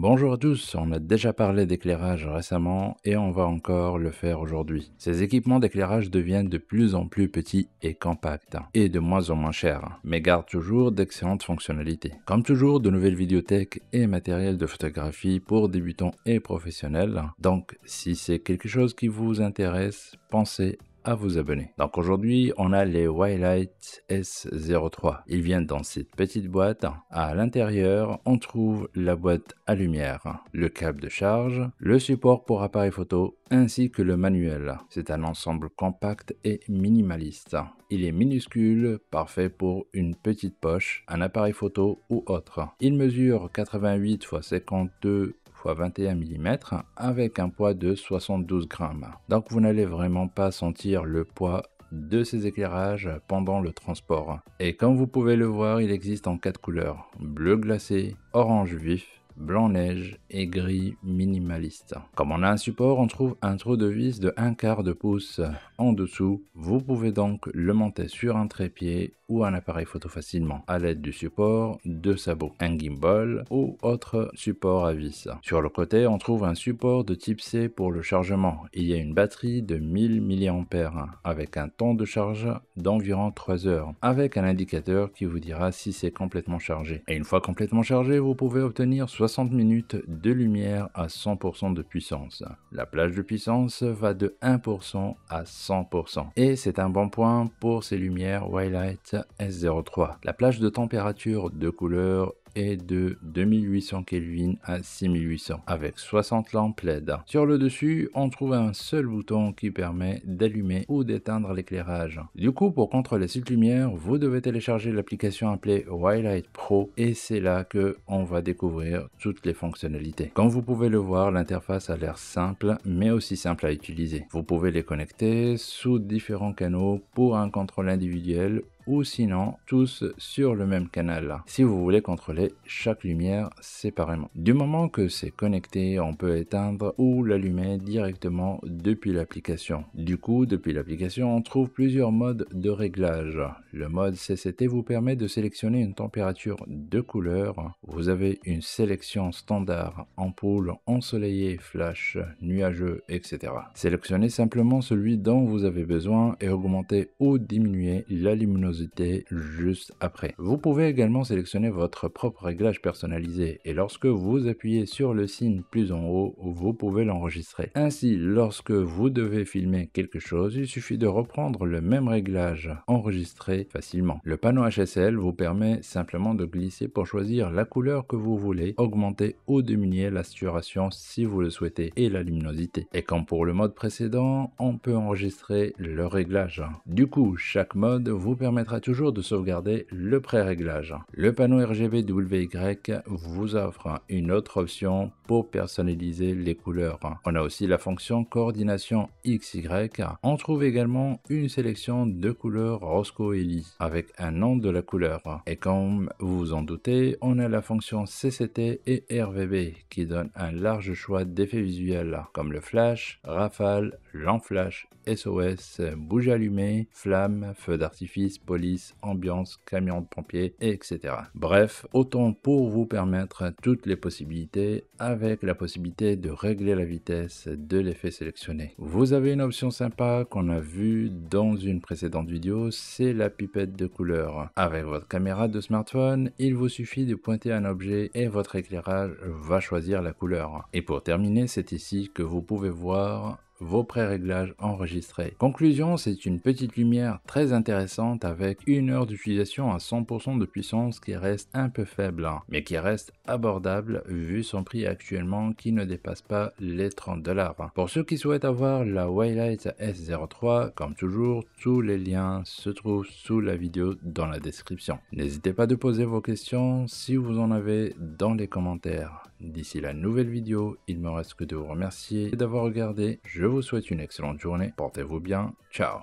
Bonjour à tous, on a déjà parlé d'éclairage récemment et on va encore le faire aujourd'hui. Ces équipements d'éclairage deviennent de plus en plus petits et compacts et de moins en moins chers, mais gardent toujours d'excellentes fonctionnalités. Comme toujours, de nouvelles vidéothèques et matériel de photographie pour débutants et professionnels. Donc si c'est quelque chose qui vous intéresse, pensez vous abonner. Donc aujourd'hui, on a les Wildlight S03. Ils viennent dans cette petite boîte. À l'intérieur, on trouve la boîte à lumière, le câble de charge, le support pour appareil photo ainsi que le manuel. C'est un ensemble compact et minimaliste. Il est minuscule, parfait pour une petite poche, un appareil photo ou autre. Il mesure 88 x 52 21 mm avec un poids de 72 grammes. Donc vous n'allez vraiment pas sentir le poids de ces éclairages pendant le transport. Et comme vous pouvez le voir, il existe en quatre couleurs. Bleu glacé, orange vif, blanc neige et gris minimaliste. Comme on a un support, on trouve un trou de vis de 1 quart de pouce en dessous. Vous pouvez donc le monter sur un trépied ou un appareil photo facilement à l'aide du support de sabot, un gimbal ou autre support à vis. Sur le côté, on trouve un support de type C pour le chargement. Il y a une batterie de 1000 mAh avec un temps de charge d'environ 3 heures avec un indicateur qui vous dira si c'est complètement chargé. Et une fois complètement chargé, vous pouvez obtenir 60 minutes de lumière à 100% de puissance. La plage de puissance va de 1% à 100%. Et c'est un bon point pour ces lumières Wildlight S03. La plage de température de couleur de 2800 Kelvin à 6800 avec 60 lampes LED. Sur le dessus, on trouve un seul bouton qui permet d'allumer ou d'éteindre l'éclairage. Du coup, pour contrôler cette lumière, vous devez télécharger l'application appelée Wildlight Pro et c'est là que on va découvrir toutes les fonctionnalités. Comme vous pouvez le voir, l'interface a l'air simple mais aussi simple à utiliser. Vous pouvez les connecter sous différents canaux pour un contrôle individuel ou sinon tous sur le même canal si vous voulez contrôler chaque lumière séparément. Du moment que c'est connecté, on peut éteindre ou l'allumer directement depuis l'application. Du coup, depuis l'application, on trouve plusieurs modes de réglage. Le mode CCT vous permet de sélectionner une température de couleur. Vous avez une sélection standard, ampoule, ensoleillé, flash, nuageux, etc. Sélectionnez simplement celui dont vous avez besoin et augmentez ou diminuer la luminosité juste après. Vous pouvez également sélectionner votre propre réglage personnalisé et lorsque vous appuyez sur le signe plus en haut, vous pouvez l'enregistrer. Ainsi, lorsque vous devez filmer quelque chose, il suffit de reprendre le même réglage enregistré facilement. Le panneau HSL vous permet simplement de glisser pour choisir la couleur que vous voulez, augmenter ou diminuer la saturation si vous le souhaitez et la luminosité. Et comme pour le mode précédent, on peut enregistrer le réglage. Du coup, chaque mode vous permettra toujours de sauvegarder le pré-réglage. Le panneau RGB WY vous offre une autre option pour personnaliser les couleurs. On a aussi la fonction coordination XY. On trouve également une sélection de couleurs Roscoe Ellie avec un nom de la couleur. Et comme vous vous en doutez, on a la fonction CCT et RVB qui donne un large choix d'effets visuels comme le flash, rafale, l'enflash, SOS, bougie allumée, flamme, feu d'artifice, ambiance, camion de pompiers, etc. Bref, autant pour vous permettre toutes les possibilités avec la possibilité de régler la vitesse de l'effet sélectionné. Vous avez une option sympa qu'on a vue dans une précédente vidéo, c'est la pipette de couleur. Avec votre caméra de smartphone, il vous suffit de pointer un objet et votre éclairage va choisir la couleur. Et pour terminer, c'est ici que vous pouvez voir vos pré-réglages enregistrés. Conclusion, c'est une petite lumière très intéressante avec une heure d'utilisation à 100% de puissance qui reste un peu faible, hein, mais qui reste abordable vu son prix actuellement qui ne dépasse pas les 30 dollars. Pour ceux qui souhaitent avoir la Wildlight S03, comme toujours, tous les liens se trouvent sous la vidéo dans la description. N'hésitez pas de poser vos questions si vous en avez dans les commentaires. D'ici la nouvelle vidéo, il me reste que de vous remercier d'avoir regardé. Je vous souhaite une excellente journée. Portez-vous bien. Ciao